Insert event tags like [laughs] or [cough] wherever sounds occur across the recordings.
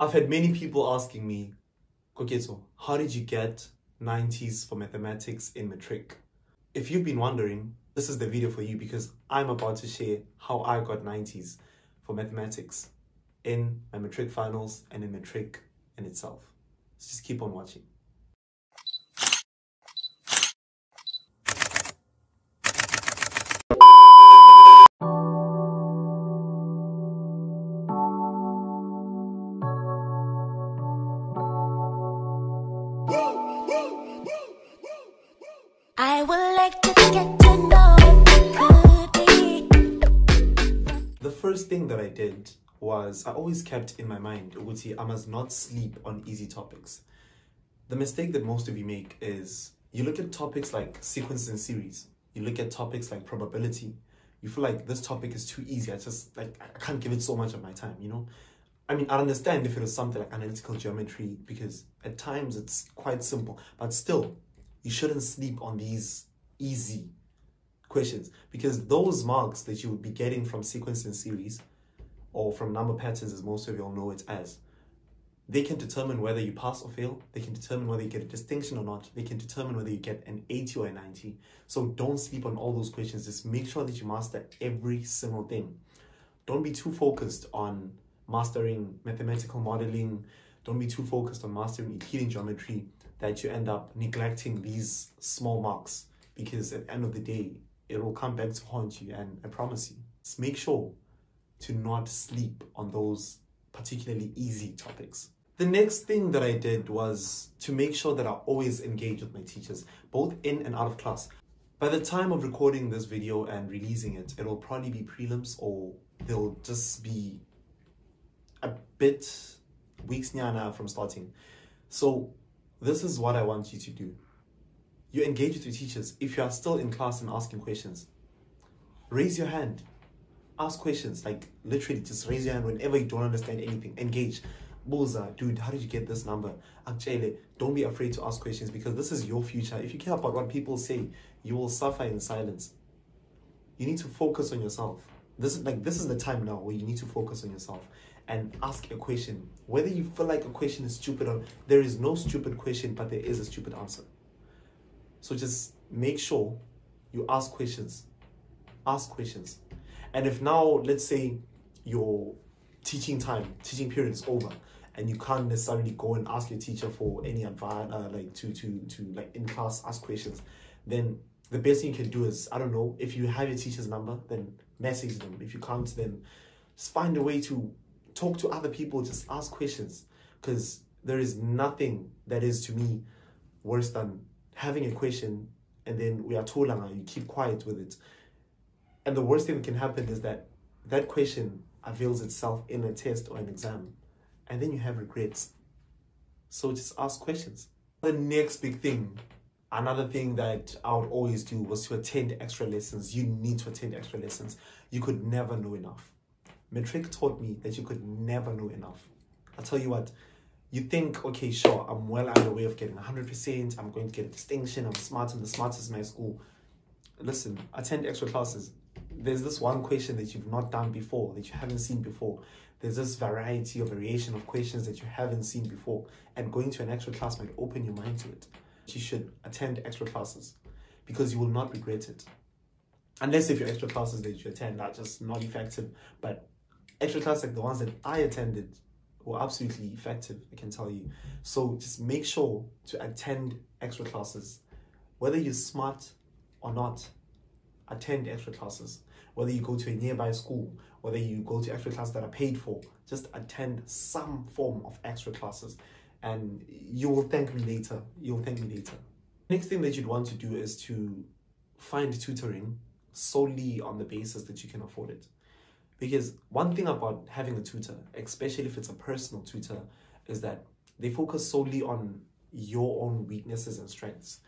I've had many people asking me, Koketso, how did you get 90s for mathematics in matric? If you've been wondering, this is the video for you because I'm about to share how I got 90s for mathematics in my matric finals and in matric in itself. So just keep on watching. Was I always kept in my mind, Uguti, I must not sleep on easy topics. The mistake that most of you make is you look at topics like sequence and series, you look at topics like probability, you feel like this topic is too easy. I just like I can't give it so much of my time, you know? I mean, I understand if it was something like analytical geometry because at times it's quite simple, but still, you shouldn't sleep on these easy questions because those marks that you would be getting from sequence and series or from number patterns, as most of you all know it as, they can determine whether you pass or fail. They can determine whether you get a distinction or not. They can determine whether you get an 80 or a 90. So don't sleep on all those questions. Just make sure that you master every single thing. Don't be too focused on mastering mathematical modeling. Don't be too focused on mastering Euclidean geometry that you end up neglecting these small marks because at the end of the day, it will come back to haunt you. And I promise you, just make sure to not sleep on those particularly easy topics. The next thing that I did was to make sure that I always engage with my teachers, both in and out of class. By the time of recording this video and releasing it, it will probably be prelims or they'll just be a bit weeks nyana from starting. So this is what I want you to do. You engage with your teachers. If you are still in class and asking questions, raise your hand. Ask questions. Like literally just raise your hand whenever you don't understand anything. Engage. Boza, dude, how did you get this number? Actually, don't be afraid to ask questions because this is your future. If you care about what people say, you will suffer in silence. You need to focus on yourself. This is like this is the time now where you need to focus on yourself and ask a question. Whether you feel like a question is stupid or there is no stupid question, but there is a stupid answer. So just make sure you ask questions. Ask questions. And if now, let's say your teaching time, teaching period is over, and you can't necessarily go and ask your teacher for any advice, uh, like to to to like in class ask questions, then the best thing you can do is I don't know if you have your teacher's number, then message them. If you can't, then just find a way to talk to other people. Just ask questions because there is nothing that is to me worse than having a question and then we are told you keep quiet with it. And the worst thing that can happen is that that question avails itself in a test or an exam, and then you have regrets. So just ask questions. The next big thing, another thing that I would always do was to attend extra lessons. You need to attend extra lessons. You could never know enough. Matric taught me that you could never know enough. I'll tell you what, you think, okay, sure, I'm well on the way of getting 100%, I'm going to get a distinction, I'm smart, I'm the smartest in my school. Listen, attend extra classes. There's this one question that you've not done before, that you haven't seen before. There's this variety or variation of questions that you haven't seen before. And going to an extra class might open your mind to it. You should attend extra classes because you will not regret it. Unless if your extra classes that you attend are just not effective. But extra classes like the ones that I attended were absolutely effective, I can tell you. So just make sure to attend extra classes. Whether you're smart or not, attend extra classes. Whether you go to a nearby school, whether you go to extra classes that are paid for, just attend some form of extra classes and you will thank me later. You'll thank me later. Next thing that you'd want to do is to find tutoring solely on the basis that you can afford it. Because one thing about having a tutor, especially if it's a personal tutor, is that they focus solely on your own weaknesses and strengths.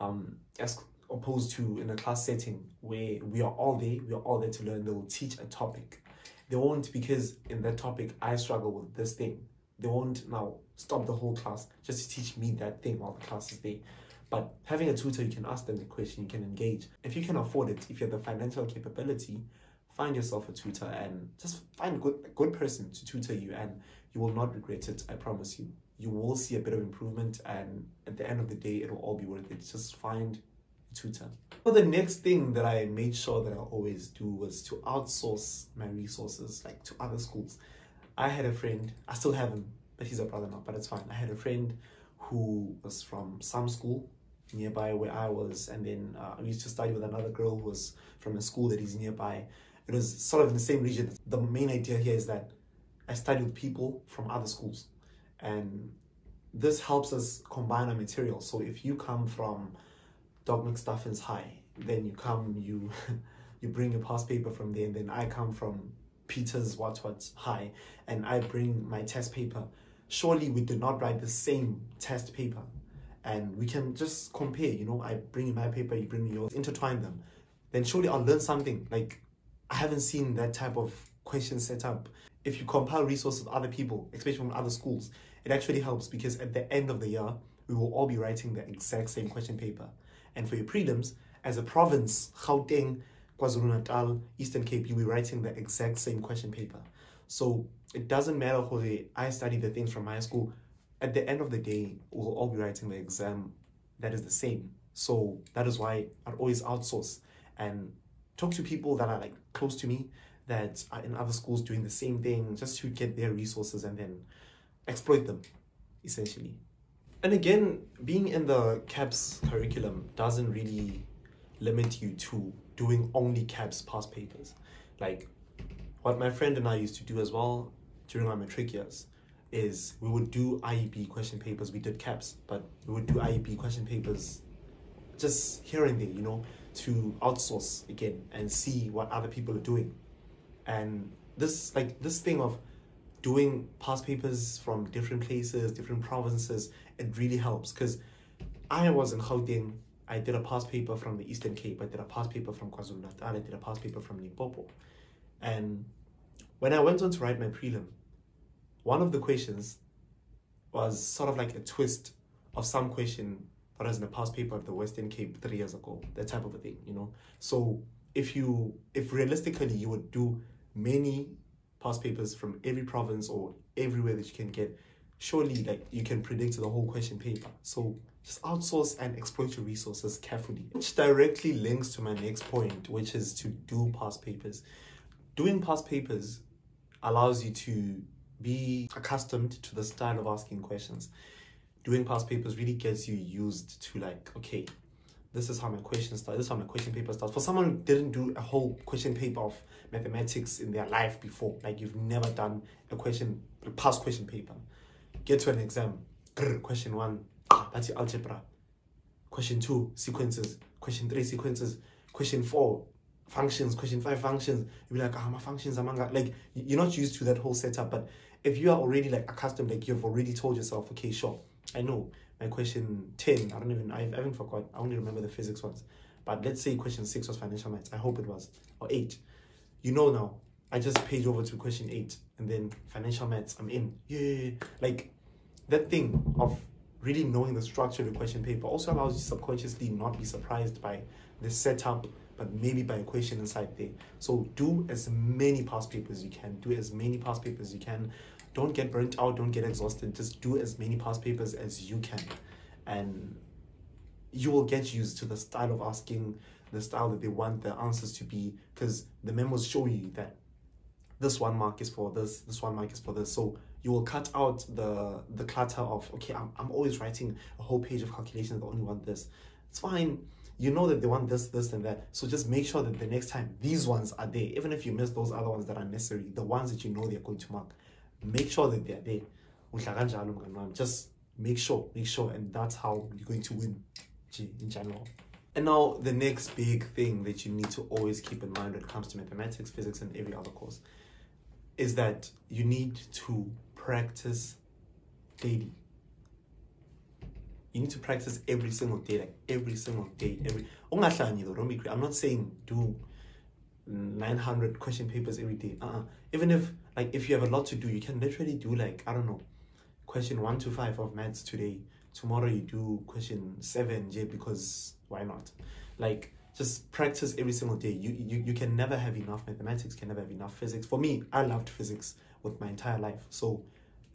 Um, as opposed to in a class setting where we are all there, we are all there to learn, they will teach a topic. They won't, because in that topic I struggle with this thing, they won't now stop the whole class just to teach me that thing while the class is there. But having a tutor, you can ask them the question, you can engage. If you can afford it, if you have the financial capability, find yourself a tutor and just find a good a good person to tutor you and you will not regret it i promise you you will see a bit of improvement and at the end of the day it will all be worth it just find tutor well the next thing that i made sure that i always do was to outsource my resources like to other schools i had a friend i still have him but he's a brother now but it's fine i had a friend who was from some school nearby where I was, and then uh, I used to study with another girl who was from a school that is nearby. It was sort of in the same region. The main idea here is that I study with people from other schools, and this helps us combine our material. So if you come from Doc McStuffins High, then you come, you [laughs] you bring your past paper from there, and then I come from Peter's what what High, and I bring my test paper. Surely we did not write the same test paper and we can just compare. You know, I bring in my paper, you bring yours, intertwine them. Then surely I'll learn something. Like I haven't seen that type of question set up. If you compile resources with other people, especially from other schools, it actually helps because at the end of the year, we will all be writing the exact same question paper. And for your prelims, as a province, Gauteng, KwaZulu-Natal, Eastern Cape, you'll be writing the exact same question paper. So it doesn't matter whether I study the things from my school, at the end of the day, we'll all be writing the exam that is the same. So that is why I'd always outsource and talk to people that are like close to me that are in other schools doing the same thing just to get their resources and then exploit them essentially. And again, being in the CAPS curriculum doesn't really limit you to doing only CAPS past papers. Like what my friend and I used to do as well during our matric years is we would do IEB question papers. We did CAPS, but we would do IEB question papers just here and there, you know, to outsource again and see what other people are doing. And this, like, this thing of doing past papers from different places, different provinces, it really helps because I was in Gauteng. I did a past paper from the Eastern Cape. I did a past paper from KwaZulu Natal. I did a past paper from Limpopo. And when I went on to write my prelim, one of the questions was sort of like a twist of some question that was in the past paper of the Western Cape three years ago, that type of a thing, you know. So if you, if realistically you would do many past papers from every province or everywhere that you can get, surely like you can predict the whole question paper. So just outsource and exploit your resources carefully, which directly links to my next point, which is to do past papers. Doing past papers allows you to be accustomed to the style of asking questions. Doing past papers really gets you used to like, okay, this is how my question starts, this is how my question paper starts. For someone who didn't do a whole question paper of mathematics in their life before, like you've never done a question, a past question paper, get to an exam, grr, question one, ah, that's your algebra. Question two, sequences. Question three, sequences. Question four, functions. Question five, functions. You'll be like, ah, my functions, among like you're not used to that whole setup. But if you are already like accustomed, like you've already told yourself, okay, sure, I know my question 10, I don't even, I haven't forgot, I only remember the physics ones. But let's say question six was financial maths. I hope it was, or eight. You know now, I just page over to question eight and then financial maths, I'm in. Yeah, like that thing of really knowing the structure of the question paper also allows you subconsciously not be surprised by the setup, but maybe by a question inside there. So do as many past papers you can. Do as many past papers you can. Don't get burnt out. Don't get exhausted. Just do as many past papers as you can, and you will get used to the style of asking, the style that they want the answers to be, because the memos show you that this one mark is for this, this one mark is for this. So you will cut out the the clutter of okay, I'm, I'm always writing a whole page of calculations, I only want this. It's fine. You know that they want this, this, and that. So just make sure that the next time these ones are there. Even if you miss those other ones that are necessary, the ones that you know they're going to mark, make sure that they're there. Just make sure, make sure, and that's how you're going to win in general. And now the next big thing that you need to always keep in mind when it comes to mathematics, physics, and every other course is that you need to practice daily. You need to practice every single day, like every single day. Every. I'm not saying do 900 question papers every day. Uh-uh. Even if like if you have a lot to do, you can literally do like I don't know, question one to five of maths today. Tomorrow you do question seven, J because why not? Like just practice every single day. You, you you can never have enough mathematics. Can never have enough physics. For me, I loved physics with my entire life. So,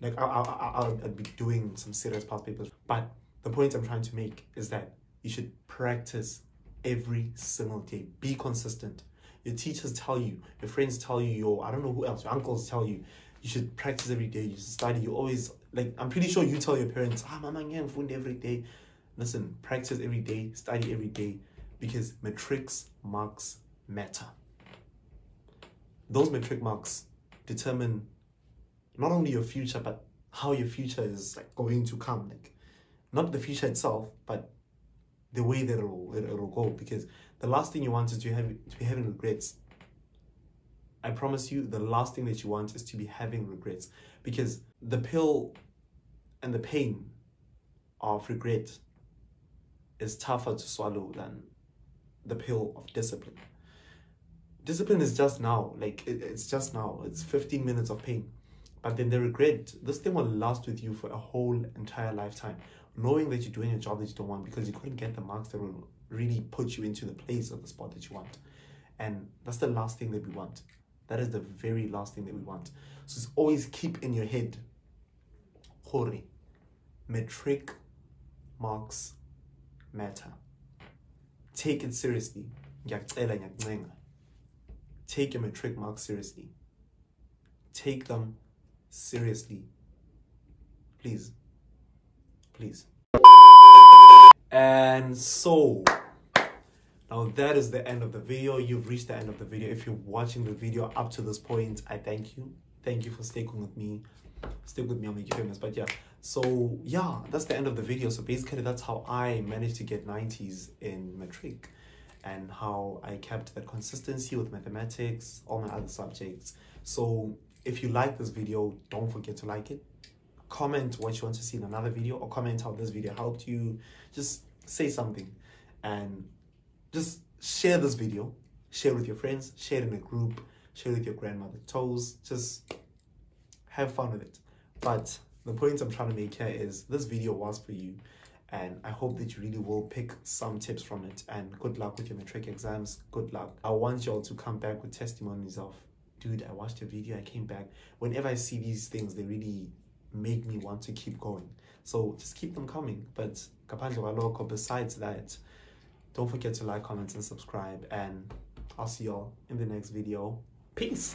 like I I I I'll, I'll be doing some serious past papers. But the point I'm trying to make is that you should practice every single day. Be consistent. Your teachers tell you, your friends tell you, your I don't know who else, your uncles tell you, you should practice every day. You should study. You always like. I'm pretty sure you tell your parents, ah, mama, I'm food every day. Listen, practice every day, study every day, because matrix marks matter. Those matric marks determine not only your future, but how your future is like going to come. Like, not the future itself, but the way that it'll it'll go. Because the last thing you want is to have to be having regrets. I promise you, the last thing that you want is to be having regrets, because the pill and the pain of regret is tougher to swallow than the pill of discipline. Discipline is just now, like it, it's just now. It's 15 minutes of pain. But then the regret, this thing will last with you for a whole entire lifetime. Knowing that you're doing a job that you don't want because you couldn't get the marks that will really put you into the place of the spot that you want. And that's the last thing that we want. That is the very last thing that we want. So always keep in your head, Hori, matric marks matter. Take it seriously. Take your matric marks seriously. Take them seriously. Please. Please. And so, now that is the end of the video. You've reached the end of the video. If you're watching the video up to this point, I thank you. Thank you for sticking with me. Stick with me, I'll make you famous. But yeah, so yeah, that's the end of the video. So basically, that's how I managed to get 90s in matric and how I kept that consistency with mathematics, all my other subjects. So if you like this video, don't forget to like it. Comment what you want to see in another video or comment how this video helped you. Just say something and just share this video. Share with your friends, share in a group, share with your grandmother toes. Just have fun with it. But the point I'm trying to make here is this video was for you. And I hope that you really will pick some tips from it. And good luck with your matric exams. Good luck. I want y'all to come back with testimonies of, dude, I watched a video, I came back. Whenever I see these things, they really make me want to keep going. So just keep them coming. But besides that, don't forget to like, comment, and subscribe. And I'll see y'all in the next video. Peace.